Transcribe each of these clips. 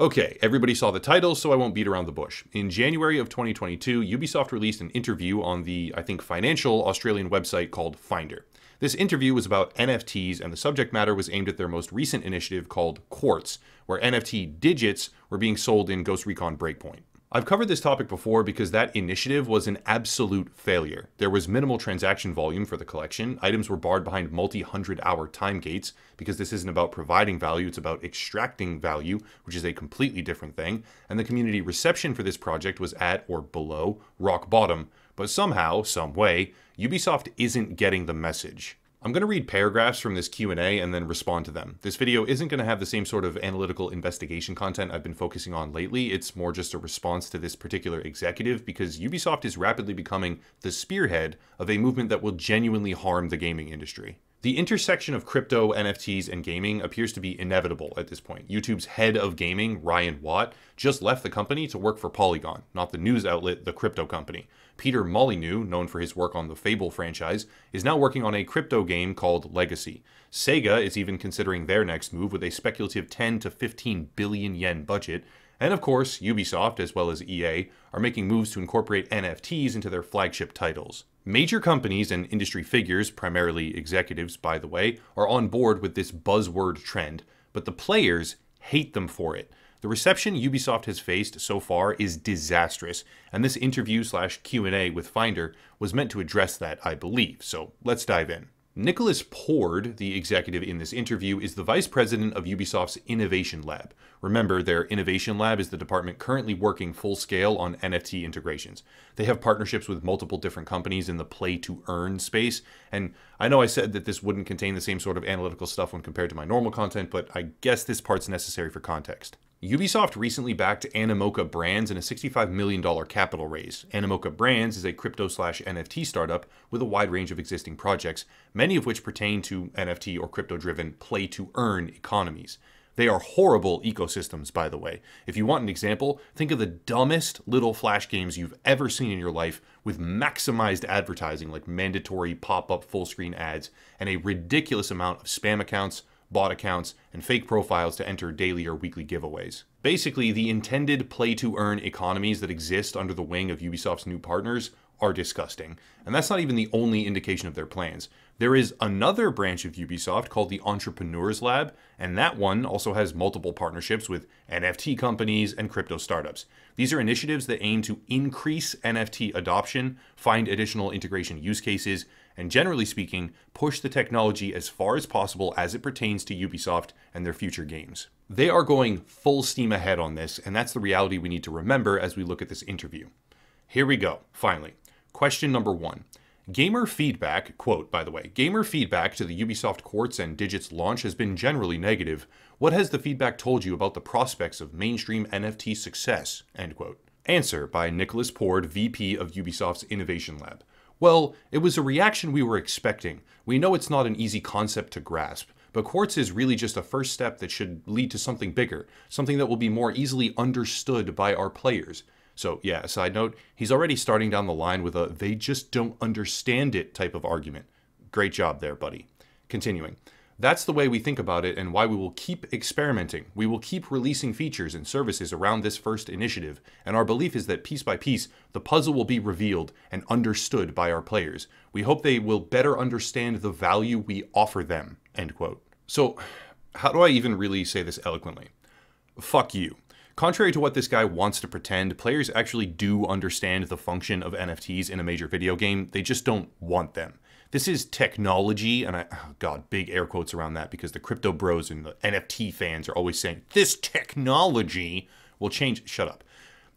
Okay, everybody saw the title, so I won't beat around the bush. In January of 2022, Ubisoft released an interview on the, I think, financial Australian website called Finder. This interview was about NFTs, and the subject matter was aimed at their most recent initiative called Quartz, where NFT digits were being sold in Ghost Recon Breakpoint. I've covered this topic before because that initiative was an absolute failure. There was minimal transaction volume for the collection, items were barred behind multi hundred hour time gates, because this isn't about providing value, it's about extracting value, which is a completely different thing, and the community reception for this project was at or below rock bottom. But somehow, some way, Ubisoft isn't getting the message. I'm going to read paragraphs from this Q&A and then respond to them. This video isn't going to have the same sort of analytical investigation content I've been focusing on lately. It's more just a response to this particular executive because Ubisoft is rapidly becoming the spearhead of a movement that will genuinely harm the gaming industry. The intersection of crypto, NFTs, and gaming appears to be inevitable at this point. YouTube's head of gaming, Ryan Watt, just left the company to work for Polygon, not the news outlet, the crypto company. Peter Molyneux, known for his work on the Fable franchise, is now working on a crypto game called Legacy. Sega is even considering their next move with a speculative 10 to 15 billion yen budget, and of course, Ubisoft, as well as EA, are making moves to incorporate NFTs into their flagship titles. Major companies and industry figures, primarily executives by the way, are on board with this buzzword trend, but the players hate them for it. The reception Ubisoft has faced so far is disastrous, and this interview slash Q&A with Finder was meant to address that, I believe. So let's dive in. Nicolas Pouard, the executive in this interview, is the vice president of Ubisoft's Innovation Lab. Remember, their Innovation Lab is the department currently working full scale on NFT integrations. They have partnerships with multiple different companies in the play to earn space, and I know I said that this wouldn't contain the same sort of analytical stuff when compared to my normal content, but I guess this part's necessary for context. Ubisoft recently backed Animoca Brands in a $65 million capital raise. Animoca Brands is a crypto slash NFT startup with a wide range of existing projects, many of which pertain to NFT or crypto driven play to earn economies. They are horrible ecosystems, by the way. If you want an example, think of the dumbest little Flash games you've ever seen in your life with maximized advertising like mandatory pop up full screen ads and a ridiculous amount of spam accounts, bot accounts, and fake profiles to enter daily or weekly giveaways. Basically, the intended play to earn economies that exist under the wing of Ubisoft's new partners are disgusting. And that's not even the only indication of their plans. There is another branch of Ubisoft called the Entrepreneurs Lab, and that one also has multiple partnerships with NFT companies and crypto startups. These are initiatives that aim to increase NFT adoption, find additional integration use cases, and generally speaking, push the technology as far as possible as it pertains to Ubisoft and their future games. They are going full steam ahead on this, and that's the reality we need to remember as we look at this interview. Here we go, finally. Question number one. Gamer feedback, quote, by the way, gamer feedback to the Ubisoft Quartz and Digits launch has been generally negative. What has the feedback told you about the prospects of mainstream NFT success? End quote. Answer by Nicolas Pouard, VP of Ubisoft's Innovation Lab. Well, it was a reaction we were expecting. We know it's not an easy concept to grasp, but Quartz is really just a first step that should lead to something bigger, something that will be more easily understood by our players. So, yeah, side note, he's already starting down the line with a they just don't understand it type of argument. Great job there, buddy. Continuing. That's the way we think about it and why we will keep experimenting. We will keep releasing features and services around this first initiative, and our belief is that piece by piece, the puzzle will be revealed and understood by our players. We hope they will better understand the value we offer them. End quote. So, how do I even really say this eloquently? Fuck you. Contrary to what this guy wants to pretend, players actually do understand the function of NFTs in a major video game, they just don't want them. This is technology, and I, oh God, big air quotes around that because the crypto bros and the NFT fans are always saying, this technology will change. Shut up.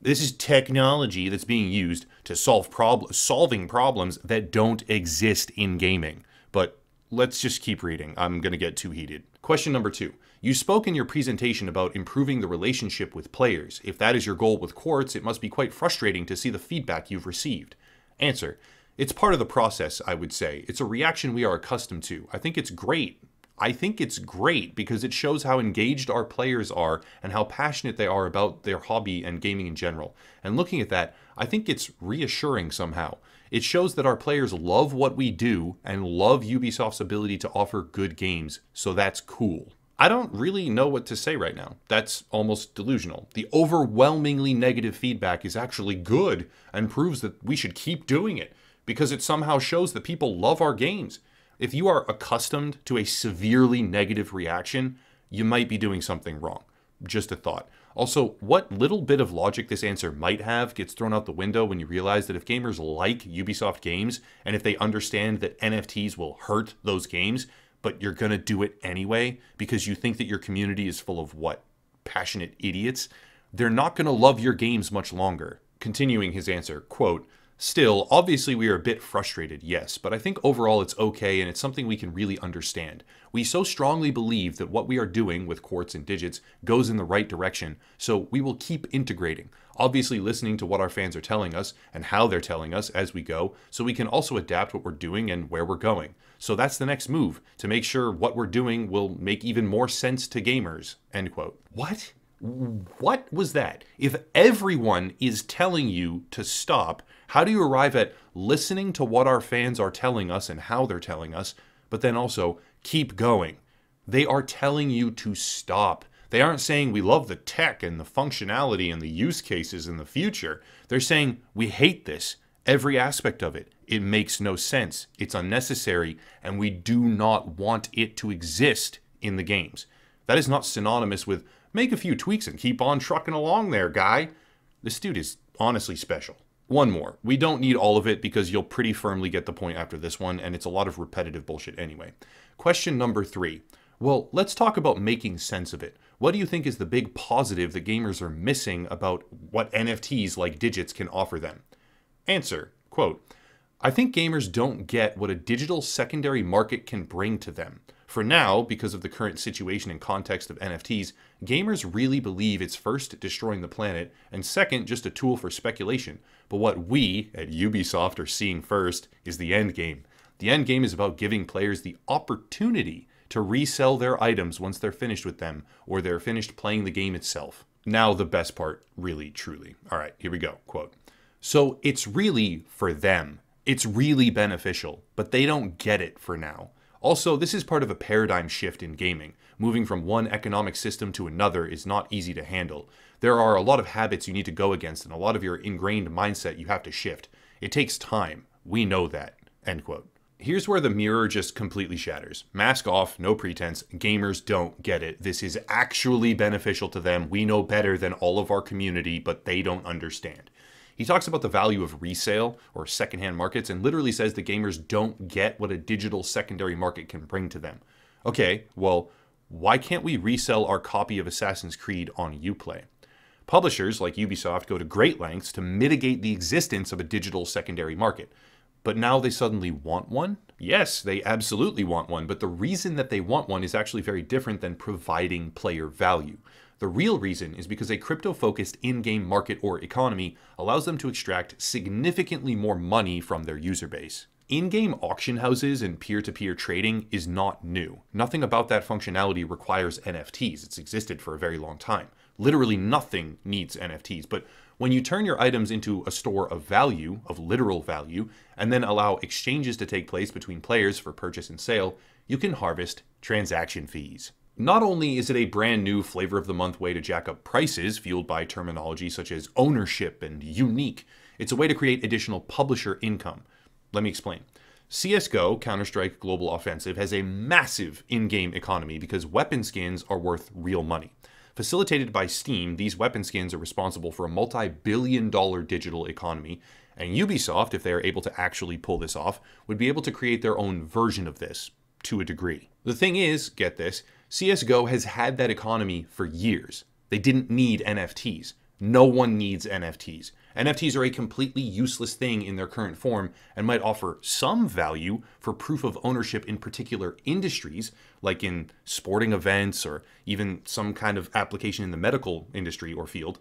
This is technology that's being used to solve prob- solving problems that don't exist in gaming. But let's just keep reading. I'm going to get too heated. Question number two. You spoke in your presentation about improving the relationship with players. If that is your goal with Quartz, it must be quite frustrating to see the feedback you've received. Answer. It's part of the process, I would say. It's a reaction we are accustomed to. I think it's great. I think it's great because it shows how engaged our players are and how passionate they are about their hobby and gaming in general. And looking at that, I think it's reassuring somehow. It shows that our players love what we do and love Ubisoft's ability to offer good games, so that's cool. I don't really know what to say right now. That's almost delusional. The overwhelmingly negative feedback is actually good and proves that we should keep doing it because it somehow shows that people love our games. If you are accustomed to a severely negative reaction, you might be doing something wrong. Just a thought. Also, what little bit of logic this answer might have gets thrown out the window when you realize that if gamers like Ubisoft games and if they understand that NFTs will hurt those games, but you're going to do it anyway because you think that your community is full of what? Passionate idiots? They're not going to love your games much longer. Continuing his answer, quote, Still, obviously, we are a bit frustrated, yes, but I think overall it's okay and it's something we can really understand. We so strongly believe that what we are doing with quartz and digits goes in the right direction, so we will keep integrating. Obviously, listening to what our fans are telling us and how they're telling us as we go, so we can also adapt what we're doing and where we're going. So that's the next move to make sure what we're doing will make even more sense to gamers. End quote. What? What was that? If everyone is telling you to stop, how do you arrive at listening to what our fans are telling us and how they're telling us, but then also keep going? They are telling you to stop. They aren't saying we love the tech and the functionality and the use cases in the future. They're saying we hate this, every aspect of it. It makes no sense. It's unnecessary, and we do not want it to exist in the games. That is not synonymous with make a few tweaks and keep on trucking along there, guy. This dude is honestly special. One more. We don't need all of it because you'll pretty firmly get the point after this one, and it's a lot of repetitive bullshit anyway. Question number three. Well, let's talk about making sense of it. What do you think is the big positive that gamers are missing about what NFTs like digits can offer them? Answer, quote, I think gamers don't get what a digital secondary market can bring to them. For now, because of the current situation and context of NFTs, gamers really believe it's first destroying the planet, and second, just a tool for speculation. But what we at Ubisoft are seeing first is the end game. The end game is about giving players the opportunity to resell their items once they're finished with them or they're finished playing the game itself. Now, the best part, really, truly. All right, here we go. Quote. So it's really for them. It's really beneficial, but they don't get it for now. Also, this is part of a paradigm shift in gaming. Moving from one economic system to another is not easy to handle. There are a lot of habits you need to go against and a lot of your ingrained mindset you have to shift. It takes time. We know that. End quote. Here's where the mirror just completely shatters. Mask off, no pretense. Gamers don't get it. This is actually beneficial to them. We know better than all of our community, but they don't understand. He talks about the value of resale or secondhand markets and literally says that gamers don't get what a digital secondary market can bring to them. Okay, well, why can't we resell our copy of Assassin's Creed on Uplay? Publishers like Ubisoft go to great lengths to mitigate the existence of a digital secondary market. But now they suddenly want one? Yes, they absolutely want one, but the reason that they want one is actually very different than providing player value. The real reason is because a crypto focused in game market or economy allows them to extract significantly more money from their user base. In game auction houses and peer to peer trading is not new. Nothing about that functionality requires NFTs, it's existed for a very long time. Literally nothing needs NFTs, but when you turn your items into a store of value, of literal value, and then allow exchanges to take place between players for purchase and sale, you can harvest transaction fees. Not only is it a brand new flavor of the month way to jack up prices, fueled by terminology such as ownership and unique, it's a way to create additional publisher income. Let me explain. CSGO, Counter Strike Global Offensive, has a massive in game economy because weapon skins are worth real money. Facilitated by Steam, these weapon skins are responsible for a multi billion dollar digital economy, and Ubisoft, if they are able to actually pull this off, would be able to create their own version of this, to a degree. The thing is, get this, CSGO has had that economy for years. They didn't need NFTs. No one needs NFTs. NFTs are a completely useless thing in their current form and might offer some value for proof of ownership in particular industries, like in sporting events or even some kind of application in the medical industry or field,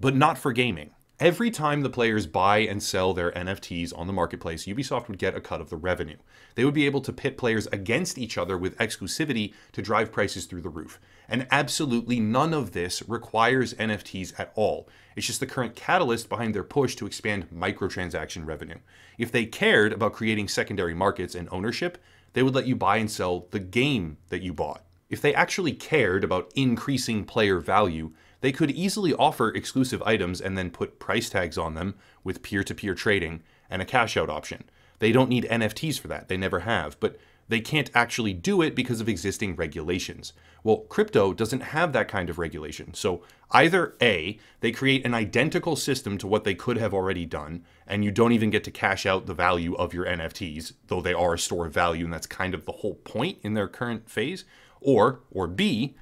but not for gaming. Every time the players buy and sell their NFTs on the marketplace, Ubisoft would get a cut of the revenue. They would be able to pit players against each other with exclusivity to drive prices through the roof. And absolutely none of this requires NFTs at all. It's just the current catalyst behind their push to expand microtransaction revenue. If they cared about creating secondary markets and ownership, they would let you buy and sell the game that you bought. If they actually cared about increasing player value, they could easily offer exclusive items and then put price tags on them with peer to peer trading and a cash out option. They don't need NFTs for that, they never have, but they can't actually do it because of existing regulations. Well, crypto doesn't have that kind of regulation. So either A, they create an identical system to what they could have already done, and you don't even get to cash out the value of your NFTs, though they are a store of value, and that's kind of the whole point in their current phase. Or, or B,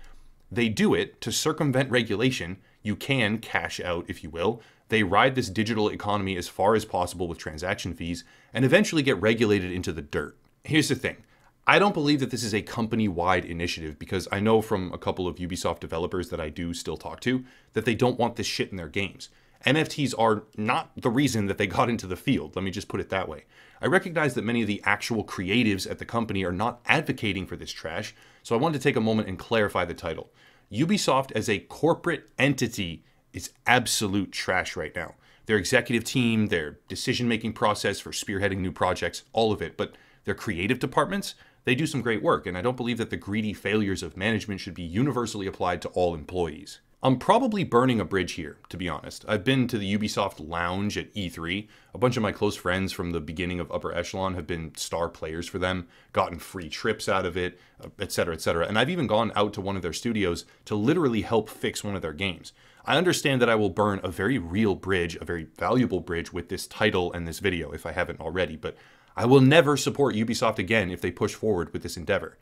they do it to circumvent regulation. You can cash out, if you will. They ride this digital economy as far as possible with transaction fees and eventually get regulated into the dirt. Here's the thing I don't believe that this is a company wide initiative because I know from a couple of Ubisoft developers that I do still talk to that they don't want this shit in their games. NFTs are not the reason that they got into the field. Let me just put it that way. I recognize that many of the actual creatives at the company are not advocating for this trash, so I wanted to take a moment and clarify the title. Ubisoft as a corporate entity is absolute trash right now. Their executive team, their decision making process for spearheading new projects, all of it. But their creative departments, they do some great work, and I don't believe that the greedy failures of management should be universally applied to all employees. I'm probably burning a bridge here, to be honest. I've been to the Ubisoft lounge at E3. A bunch of my close friends from the beginning of Upper Echelon have been star players for them, gotten free trips out of it, uh, etc., etc. And I've even gone out to one of their studios to literally help fix one of their games. I understand that I will burn a very real bridge, a very valuable bridge with this title and this video if I haven't already, but I will never support Ubisoft again if they push forward with this endeavor.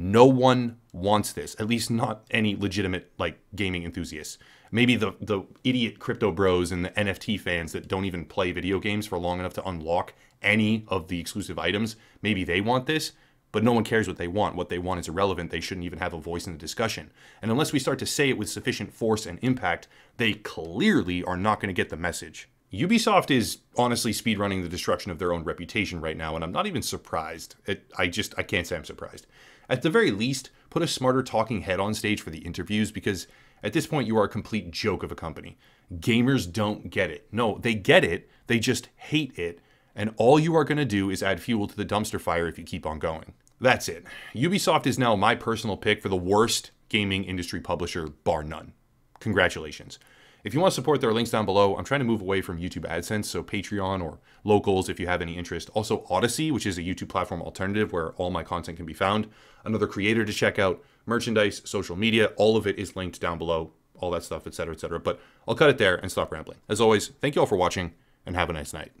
No one wants this, at least not any legitimate like gaming enthusiasts. Maybe the the idiot crypto bros and the NFT fans that don't even play video games for long enough to unlock any of the exclusive items, maybe they want this, but no one cares what they want. What they want is irrelevant. They shouldn't even have a voice in the discussion. And unless we start to say it with sufficient force and impact, they clearly are not going to get the message. Ubisoft is honestly speedrunning the destruction of their own reputation right now, and I'm not even surprised. It, I just I can't say I'm surprised. At the very least, put a smarter talking head on stage for the interviews because at this point you are a complete joke of a company. Gamers don't get it. No, they get it. They just hate it. And all you are going to do is add fuel to the dumpster fire if you keep on going. That's it. Ubisoft is now my personal pick for the worst gaming industry publisher, bar none. Congratulations. If you want to support, there are links down below. I'm trying to move away from YouTube AdSense, so Patreon or Locals if you have any interest. Also, Odysee, which is a YouTube platform alternative where all my content can be found. Another creator to check out, merchandise, social media, all of it is linked down below, all that stuff, etc., etc. But I'll cut it there and stop rambling. As always, thank you all for watching and have a nice night.